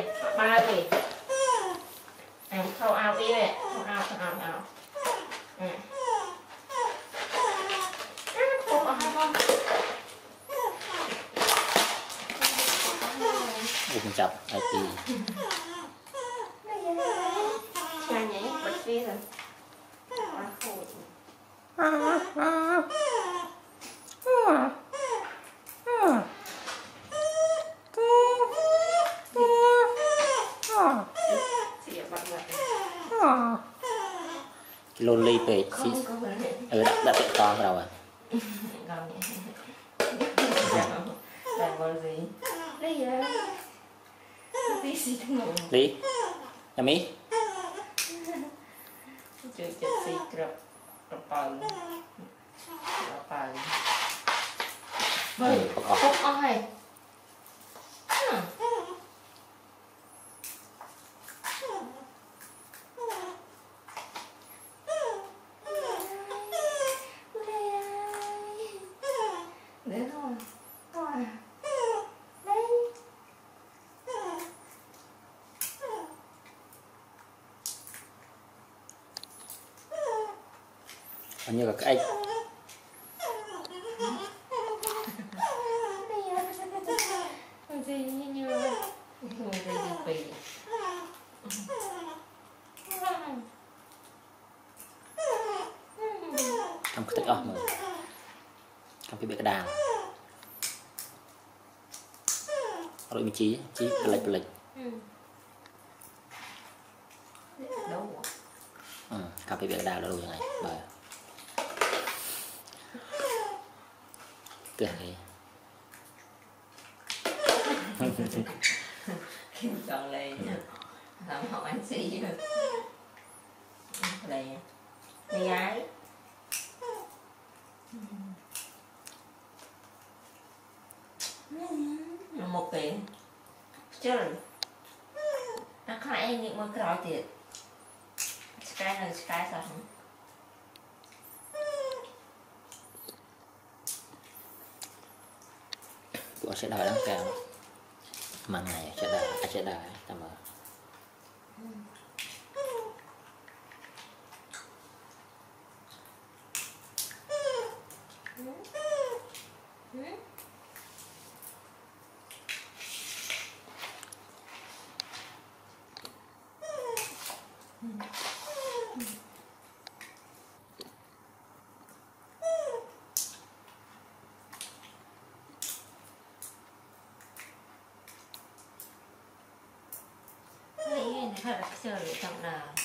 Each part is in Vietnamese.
ở đây ba gì à, khâu ao đi này khâu ao khâu ao ao à. À, khâu ao không ឧបចាប់ឲ្យពី Nhà nhảy bật phi rồi Quá lonely page. Sis ừ, đã, đã tự to vào đầu à lý xì ý. Chưa chết si crop crop crop ai? Hình như là cái anh. Cầm cái tích ốc mà cầm cái bệ cái đàn. Rồi mình chí chí lệch lệch. Ừ, cầm cái bệ cái đàn đâu như này. Bởi cười. Này Kim chọn lên Làm học anh xì rồi. Lì Đây gái. Một cái chơi nó không ai những một cái thiệt sky là sky sao không? Của sẽ đòi đáng cao mà ngày sẽ đòi à, sẽ đòi tầm ở Nghĩ này thật là chơi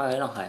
大白让开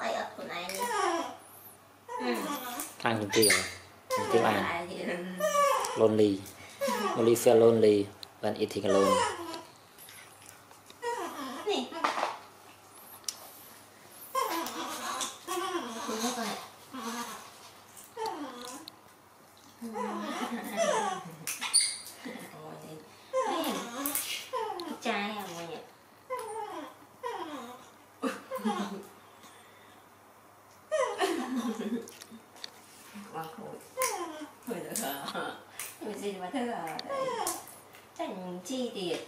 gọi ở của lonely. Feel lonely. When eating alone mà khối bây giờ mình xin mà thơ à chảnh chi tiệt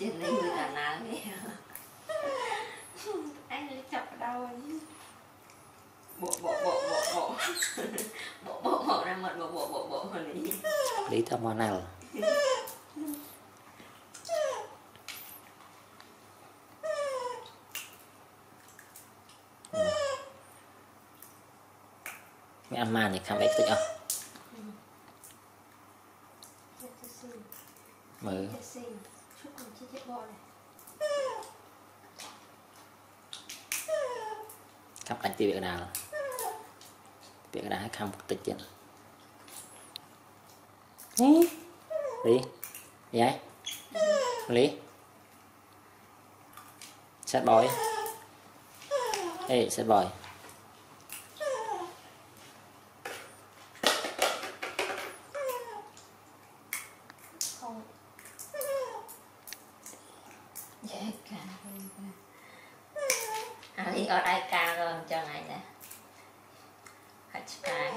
trên cái người là nào vậy anh ấy chọc đau anh bộ bộ bộ bộ bộ bộ bộ bộ ra một bộ bộ bộ bộ hồi đi lý ta món nào mẹ ăn mà thì khám ếch tích không mở khắp ảnh nào? Tiệc nào việc đã không tịch chứ lý. Vậy lý sát bòi ê sát bòi à, ở đây cao rồi cho này nè. Hết bài